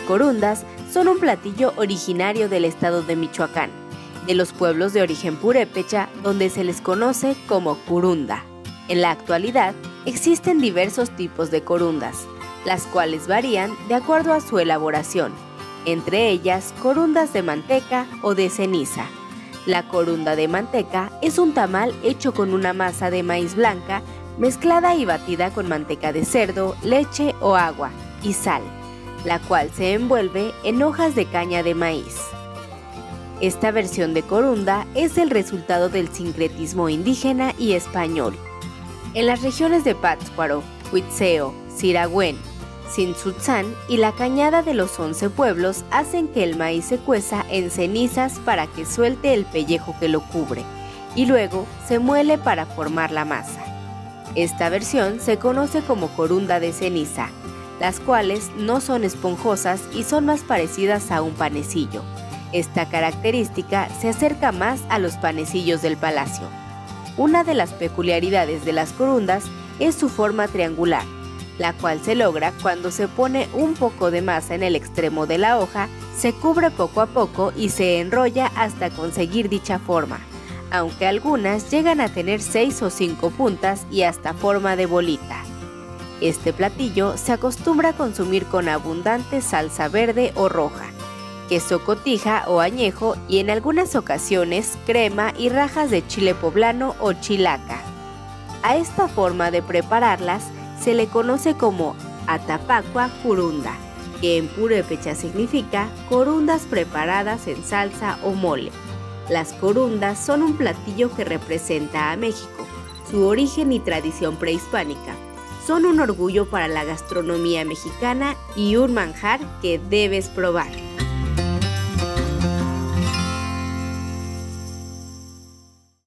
Corundas son un platillo originario del estado de Michoacán, de los pueblos de origen purépecha, donde se les conoce como curunda. En la actualidad, existen diversos tipos de corundas, las cuales varían de acuerdo a su elaboración, entre ellas corundas de manteca o de ceniza. La corunda de manteca es un tamal hecho con una masa de maíz blanca mezclada y batida con manteca de cerdo, leche o agua y sal la cual se envuelve en hojas de caña de maíz. Esta versión de corunda es el resultado del sincretismo indígena y español. En las regiones de Pátzcuaro, Huitzeo, Siragüen, Sinzutzán y la cañada de los once pueblos hacen que el maíz se cueza en cenizas para que suelte el pellejo que lo cubre y luego se muele para formar la masa. Esta versión se conoce como corunda de ceniza las cuales no son esponjosas y son más parecidas a un panecillo. Esta característica se acerca más a los panecillos del palacio. Una de las peculiaridades de las corundas es su forma triangular, la cual se logra cuando se pone un poco de masa en el extremo de la hoja, se cubre poco a poco y se enrolla hasta conseguir dicha forma, aunque algunas llegan a tener 6 o 5 puntas y hasta forma de bolita. Este platillo se acostumbra a consumir con abundante salsa verde o roja, queso cotija o añejo y en algunas ocasiones crema y rajas de chile poblano o chilaca. A esta forma de prepararlas se le conoce como atapacua curunda, que en purépecha significa corundas preparadas en salsa o mole. Las corundas son un platillo que representa a México, su origen y tradición prehispánica, son un orgullo para la gastronomía mexicana y un manjar que debes probar.